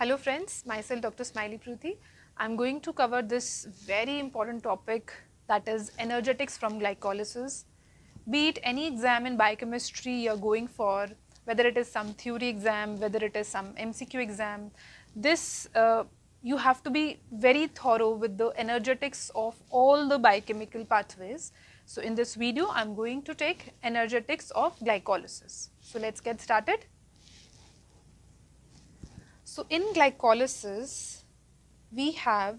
Hello friends, myself Dr. Smily Pruthi. I'm going to cover this very important topic that is energetics from glycolysis. Be it any exam in biochemistry you're going for, whether it is some theory exam, whether it is some MCQ exam, this uh, you have to be very thorough with the energetics of all the biochemical pathways. So in this video, I'm going to take energetics of glycolysis. So let's get started. So in glycolysis, we have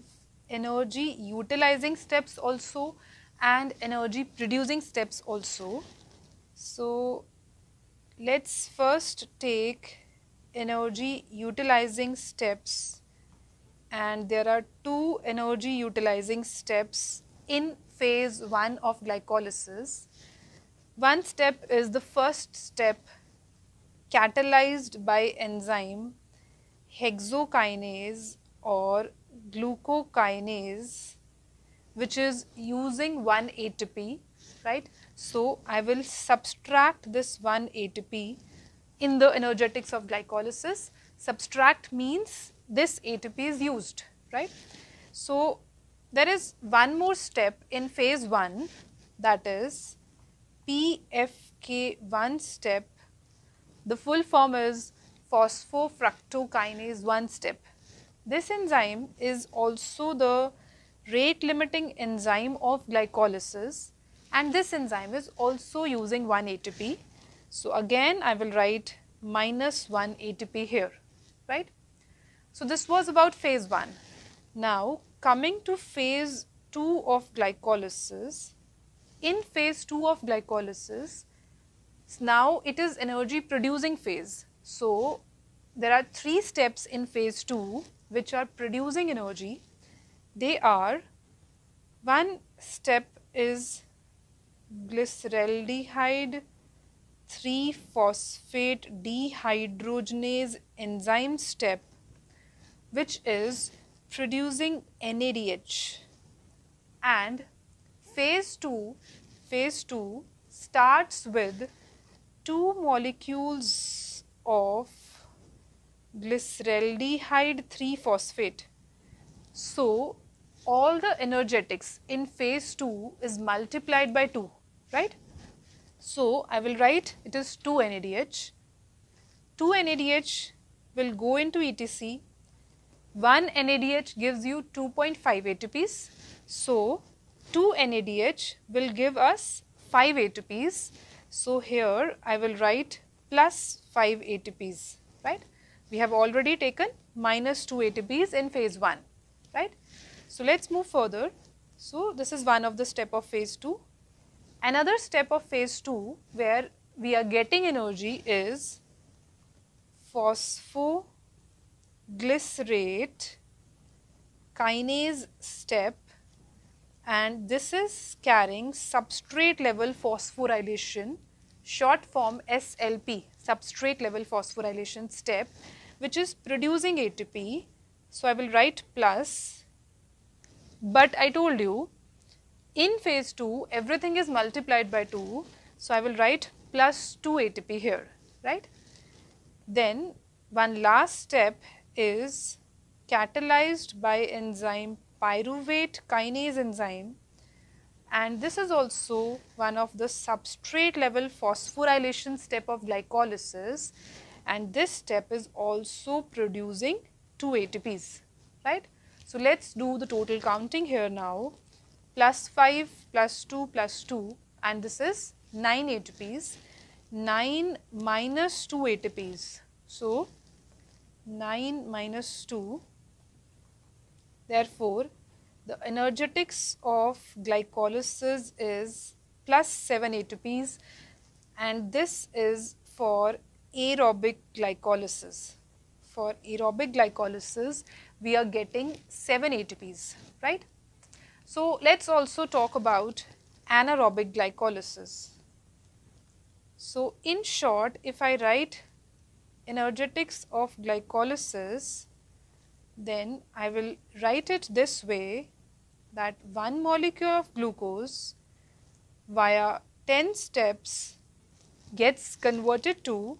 energy utilizing steps also and energy producing steps also. So let's first take energy utilizing steps and there are two energy utilizing steps in phase 1 of glycolysis. One step is the first step catalyzed by enzyme hexokinase or glucokinase which is using 1 ATP right. So, I will subtract this 1 ATP in the energetics of glycolysis. Subtract means this ATP is used right. So, there is one more step in phase 1 that is PFK1 step. The full form is phosphofructokinase 1 step. This enzyme is also the rate limiting enzyme of glycolysis and this enzyme is also using 1 ATP. So, again I will write minus 1 ATP here, right. So, this was about phase 1. Now, coming to phase 2 of glycolysis, in phase 2 of glycolysis, now it is energy producing phase. So, there are three steps in phase 2 which are producing energy. They are one step is glyceraldehyde 3 phosphate dehydrogenase enzyme step which is producing NADH and phase 2 phase 2 starts with two molecules of glyceraldehyde 3 phosphate. So, all the energetics in phase 2 is multiplied by 2, right. So, I will write it is 2 NADH, 2 NADH will go into ETC, 1 NADH gives you 2.5 ATPs. So, 2 NADH will give us 5 ATPs. So, here I will write plus 5 ATPs, right. We have already taken minus 2 ATPs in phase 1, right. So, let us move further. So, this is one of the step of phase 2. Another step of phase 2 where we are getting energy is phosphoglycerate kinase step and this is carrying substrate level phosphorylation short form SLP substrate level phosphorylation step which is producing ATP. So, I will write plus but I told you in phase 2 everything is multiplied by 2. So, I will write plus 2 ATP here right. Then one last step is catalyzed by enzyme pyruvate kinase enzyme and this is also one of the substrate level phosphorylation step of glycolysis. And this step is also producing 2 ATPs right. So, let us do the total counting here now. Plus 5 plus 2 plus 2 and this is 9 ATPs 9 minus 2 ATPs. So, 9 minus 2 therefore, the energetics of glycolysis is plus 7 ATPs and this is for aerobic glycolysis. For aerobic glycolysis, we are getting 7 ATPs, right. So, let us also talk about anaerobic glycolysis. So, in short, if I write energetics of glycolysis, then I will write it this way that one molecule of glucose via 10 steps gets converted to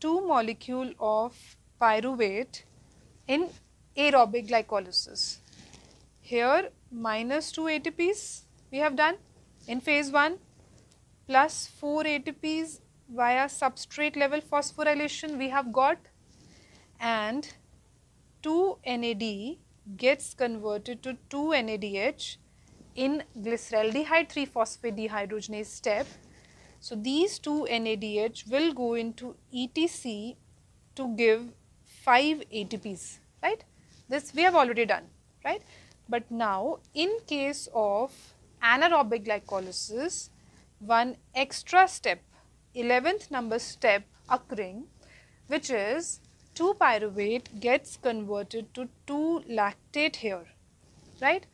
2 molecule of pyruvate in aerobic glycolysis. Here minus 2 ATPs we have done in phase 1 plus 4 ATPs via substrate level phosphorylation we have got and 2 NAD gets converted to 2 NADH in glyceraldehyde 3 phosphate dehydrogenase step. So, these 2 NADH will go into ETC to give 5 ATPs, right. This we have already done, right. But now, in case of anaerobic glycolysis, one extra step, 11th number step occurring, which is 2 pyruvate gets converted to 2 lactate here, right.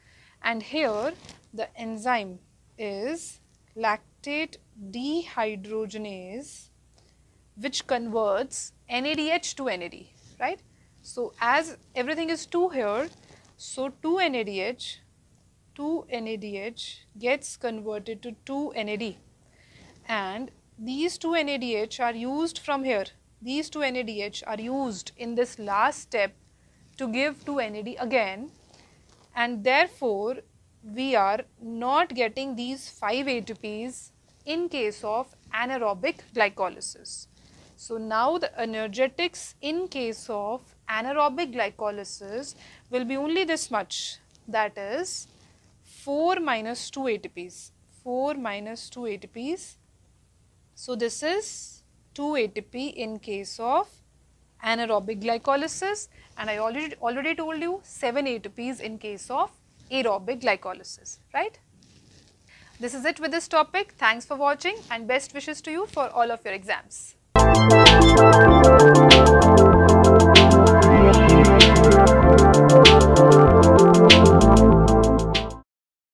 And here the enzyme is lactate dehydrogenase which converts NADH to NAD, right. So, as everything is 2 here, so 2 NADH, 2 NADH gets converted to 2 NAD and these 2 NADH are used from here. These 2 NADH are used in this last step to give 2 NAD again and therefore we are not getting these 5 ATPs in case of anaerobic glycolysis. So, now the energetics in case of anaerobic glycolysis will be only this much that is 4 minus 2 ATPs, 4 minus 2 ATPs. So, this is 2 ATP in case of anaerobic glycolysis and I already, already told you 7 ATPs in case of aerobic glycolysis, right. This is it with this topic. Thanks for watching and best wishes to you for all of your exams.